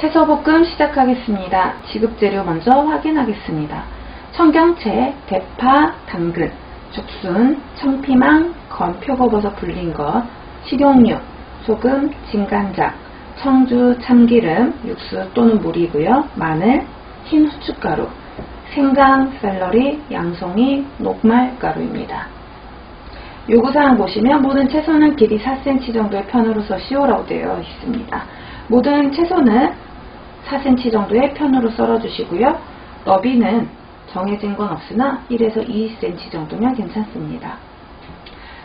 채소볶음 시작하겠습니다. 지급재료 먼저 확인하겠습니다. 청경채, 대파, 당근, 죽순, 청피망, 건, 표고버섯 불린 것, 식용유, 소금, 진간장, 청주, 참기름, 육수 또는 물이고요. 마늘, 흰 후춧가루, 생강, 샐러리, 양송이, 녹말가루입니다. 요구사항 보시면 모든 채소는 길이 4cm 정도의 편으로서 씌우라고 되어 있습니다. 모든 채소는 4cm 정도의 편으로 썰어주시고요. 너비는 정해진 건 없으나 1에서 2cm 정도면 괜찮습니다.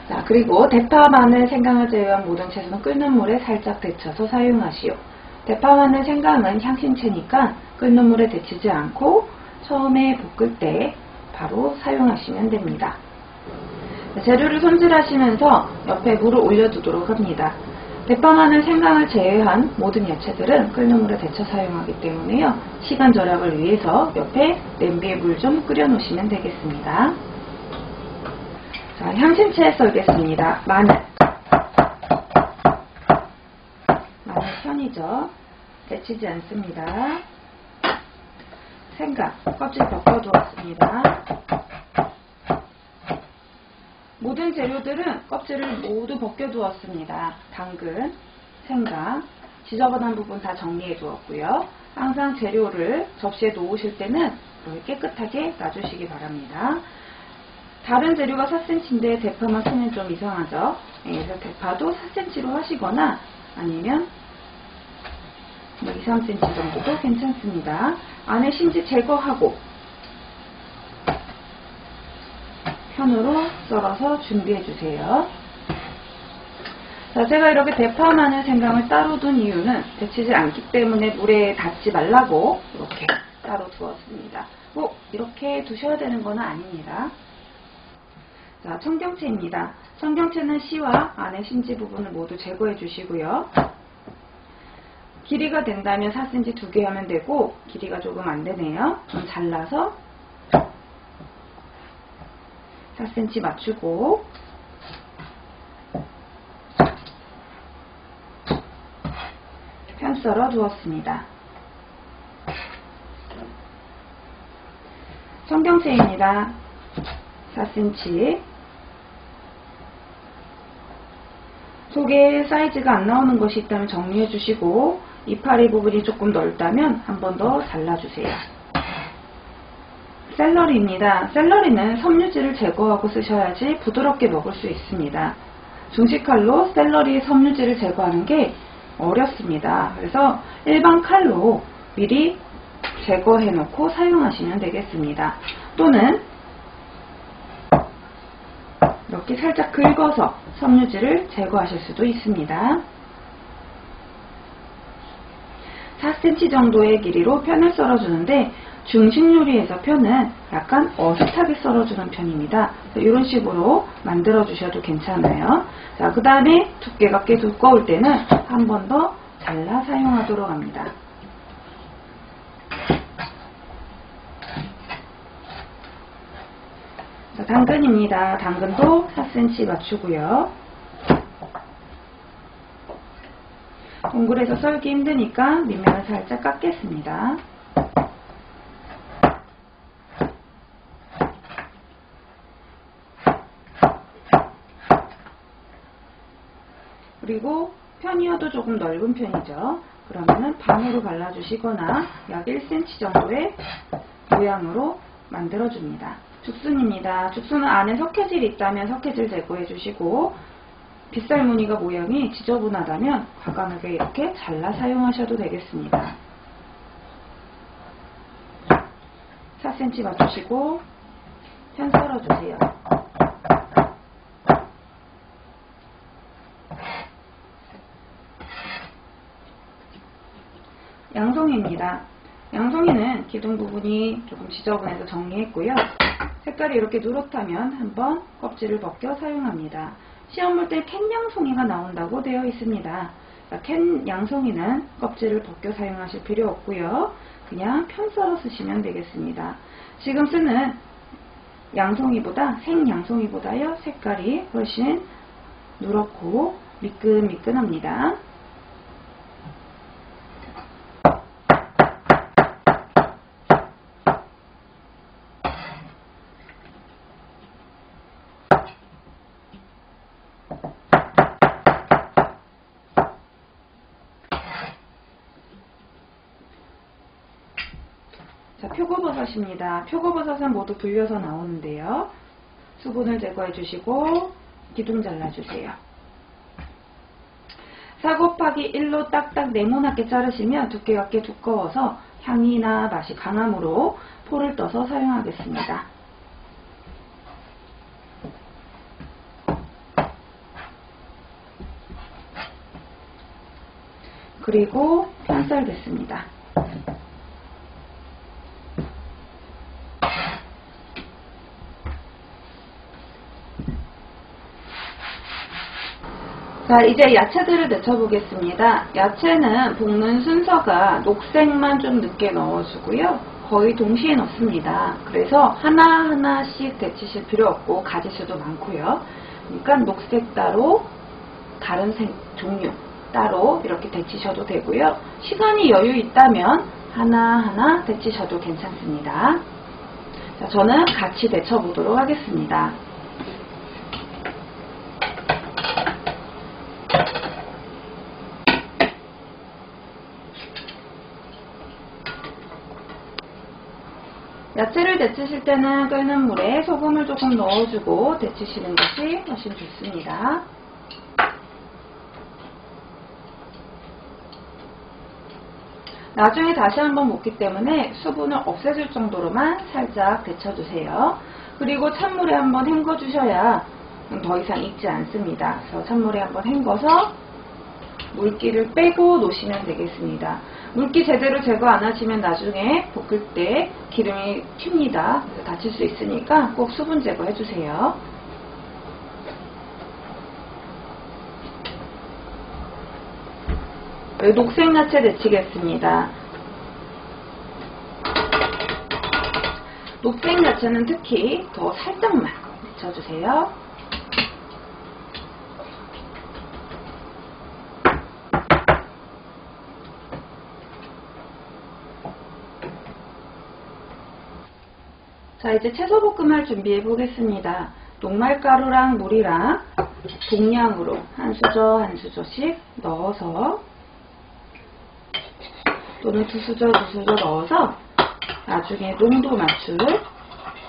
자, 그리고 대파, 마늘, 생강을 제외한 모든 채소는 끓는 물에 살짝 데쳐서 사용하시오. 대파, 마늘, 생강은 향신채니까 끓는 물에 데치지 않고 처음에 볶을 때 바로 사용하시면 됩니다. 재료를 손질하시면서 옆에 물을 올려두도록 합니다. 마늘, 생강을 제외한 모든 야채들은 끓는 물에 데쳐 사용하기 때문에요. 시간 절약을 위해서 옆에 냄비에 물 좀 끓여 놓으시면 되겠습니다. 자, 향신채 썰겠습니다. 마늘. 마늘 편이죠. 데치지 않습니다. 생강, 껍질 벗겨두었습니다. 모든 재료들은 껍질을 모두 벗겨두었습니다. 당근, 생강, 지저분한 부분 다 정리해 두었고요. 항상 재료를 접시에 놓으실 때는 깨끗하게 놔주시기 바랍니다. 다른 재료가 4cm인데 대파만 쓰면 좀 이상하죠. 네, 그래서 대파도 4cm로 하시거나 아니면 뭐 2, 3cm 정도도 괜찮습니다. 안에 심지 제거하고 편으로 썰어서 준비해 주세요. 자, 제가 이렇게 대파 마늘 생강을 따로 둔 이유는 데치지 않기 때문에 물에 닿지 말라고 이렇게 따로 두었습니다. 꼭 이렇게 두셔야 되는 건 아닙니다. 자, 청경채입니다. 청경채는 씨와 안에 심지 부분을 모두 제거해 주시고요. 길이가 된다면 4cm 두 개 하면 되고 길이가 조금 안 되네요. 좀 잘라서 4cm 맞추고 편 썰어 두었습니다. 청경채입니다. 4cm 속에 사이즈가 안 나오는 것이 있다면 정리해 주시고 이파리 부분이 조금 넓다면 한 번 더 잘라주세요. 샐러리입니다. 샐러리는 섬유질을 제거하고 쓰셔야지 부드럽게 먹을 수 있습니다. 중식칼로 샐러리 섬유질을 제거하는 게 어렵습니다. 그래서 일반 칼로 미리 제거해 놓고 사용하시면 되겠습니다. 또는 이렇게 살짝 긁어서 섬유질을 제거하실 수도 있습니다. 4cm 정도의 길이로 편을 썰어주는데 중식 요리에서 편은 약간 어슷하게 썰어주는 편입니다. 이런 식으로 만들어 주셔도 괜찮아요. 자, 그 다음에 두께가 꽤 두꺼울 때는 한 번 더 잘라 사용하도록 합니다. 자, 당근입니다. 당근도 4cm 맞추고요. 동굴에서 썰기 힘드니까 밑면을 살짝 깎겠습니다. 그리고 편이어도 조금 넓은 편이죠. 그러면은 반으로 발라주시거나 약 1cm 정도의 모양으로 만들어줍니다. 죽순입니다. 죽순은 안에 석회질 있다면 석회질 제거해 주시고 빗살 무늬가 모양이 지저분하다면 과감하게 이렇게 잘라 사용하셔도 되겠습니다. 4cm 맞추시고 편 썰어주세요. 양송이입니다. 양송이는 기둥 부분이 조금 지저분해서 정리했고요. 색깔이 이렇게 누렇다면 한번 껍질을 벗겨 사용합니다. 시험 볼 때 캔 양송이가 나온다고 되어 있습니다. 캔 양송이는 껍질을 벗겨 사용하실 필요 없고요. 그냥 편 썰어 쓰시면 되겠습니다. 지금 쓰는 양송이보다 생 양송이보다요 색깔이 훨씬 누렇고 미끈미끈합니다. 자, 표고버섯입니다. 표고버섯은 모두 불려서 나오는데요. 수분을 제거해 주시고 기둥 잘라주세요. 4 곱하기 1로 딱딱 네모나게 자르시면 두께가 꽤 두꺼워서 향이나 맛이 강하므로 포를 떠서 사용하겠습니다. 그리고 편썰겠습니다. 자, 이제 야채들을 데쳐보겠습니다. 야채는 볶는 순서가 녹색만 좀 늦게 넣어주고요. 거의 동시에 넣습니다. 그래서 하나하나씩 데치실 필요 없고 가지수도 많고요. 그러니까 녹색 따로 다른 색, 종류 따로 이렇게 데치셔도 되고요. 시간이 여유 있다면 하나하나 데치셔도 괜찮습니다. 자, 저는 같이 데쳐보도록 하겠습니다. 야채를 데치실 때는 끓는 물에 소금을 조금 넣어주고 데치시는 것이 훨씬 좋습니다. 나중에 다시 한번 볶기 때문에 수분을 없애줄 정도로만 살짝 데쳐주세요. 그리고 찬물에 한번 헹궈주셔야 더 이상 익지 않습니다. 그래서 찬물에 한번 헹궈서 물기를 빼고 놓으시면 되겠습니다. 물기 제대로 제거 안 하시면 나중에 볶을 때 기름이 튑니다. 다칠 수 있으니까 꼭 수분 제거해 주세요. 녹색 야채 데치겠습니다. 녹색 야채는 특히 더 살짝만 데쳐주세요. 자 이제 채소볶음을 준비해 보겠습니다. 녹말가루랑 물이랑 동량으로 한 수저 한 수저씩 넣어서 또는 두 수저 두 수저 넣어서 나중에 농도 맞출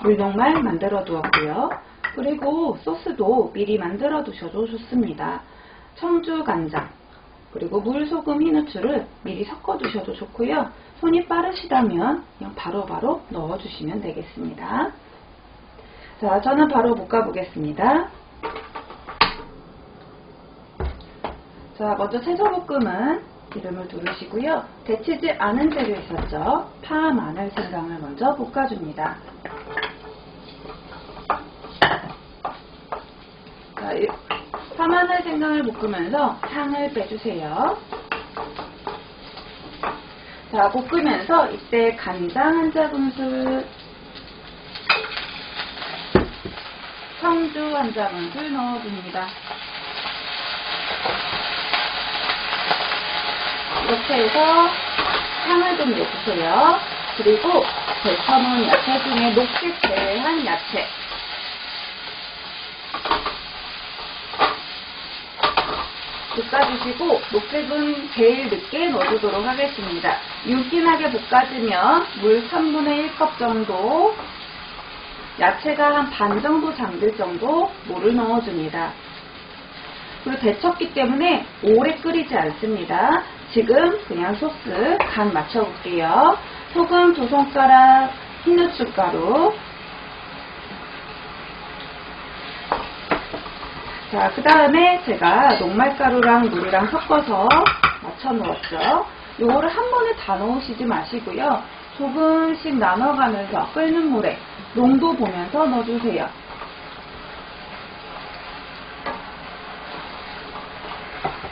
물녹말 만들어 두었고요. 그리고 소스도 미리 만들어 두셔도 좋습니다. 청주 간장 그리고 물, 소금, 흰후추를 미리 섞어 두셔도 좋고요. 손이 빠르시다면 바로바로 바로 넣어주시면 되겠습니다. 자, 저는 바로 볶아 보겠습니다. 자, 먼저 채소볶음은 기름을 두르시고요. 데치지 않은 재료 있었죠? 파, 마늘, 생강을 먼저 볶아줍니다. 자, 파, 마늘, 생강을 볶으면서 향을 빼주세요. 자, 볶으면서 이때 간장 한 작은술, 청주 한 작은술 넣어줍니다. 이렇게 해서 향을 좀 내주세요. 그리고 데쳐놓은 야채 중에 녹색 제외한 야채 볶아주시고 녹색은 제일 늦게 넣어주도록 하겠습니다. 윤기나게 볶아주면 물 3분의 1컵 정도 야채가 한 반 정도 잠들 정도 물을 넣어줍니다. 그리고 데쳤기 때문에 오래 끓이지 않습니다. 지금 그냥 소스 간 맞춰볼게요. 소금 두 손가락, 흰 후춧가루, 자, 그 다음에 제가 녹말가루랑 물이랑 섞어서 맞춰 놓았죠. 요거를 한 번에 다 넣으시지 마시고요. 조금씩 나눠가면서 끓는 물에 농도 보면서 넣어주세요.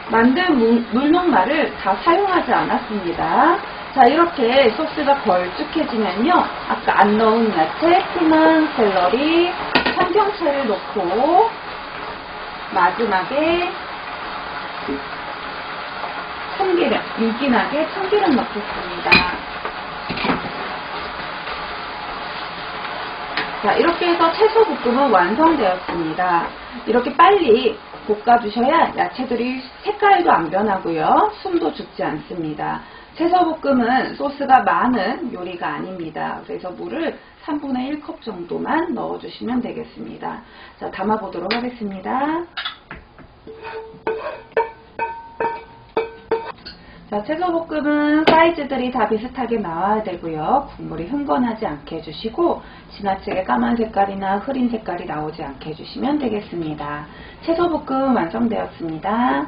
만든 물, 물녹말을 다 사용하지 않았습니다. 자 이렇게 소스가 걸쭉해지면요 아까 안 넣은 야채, 피망, 샐러리, 청경채를 넣고 마지막에 참기름, 윤기나게 참기름 넣겠습니다. 자, 이렇게 해서 채소 볶음은 완성되었습니다. 이렇게 빨리 볶아주셔야 야채들이 색깔도 안 변하고요. 숨도 죽지 않습니다. 채소 볶음은 소스가 많은 요리가 아닙니다. 그래서 물을 3분의 1컵 정도만 넣어주시면 되겠습니다. 자, 담아보도록 하겠습니다. 자, 채소볶음은 사이즈들이 다 비슷하게 나와야 되고요. 국물이 흥건하지 않게 해주시고 지나치게 까만 색깔이나 흐린 색깔이 나오지 않게 해주시면 되겠습니다. 채소볶음 완성되었습니다.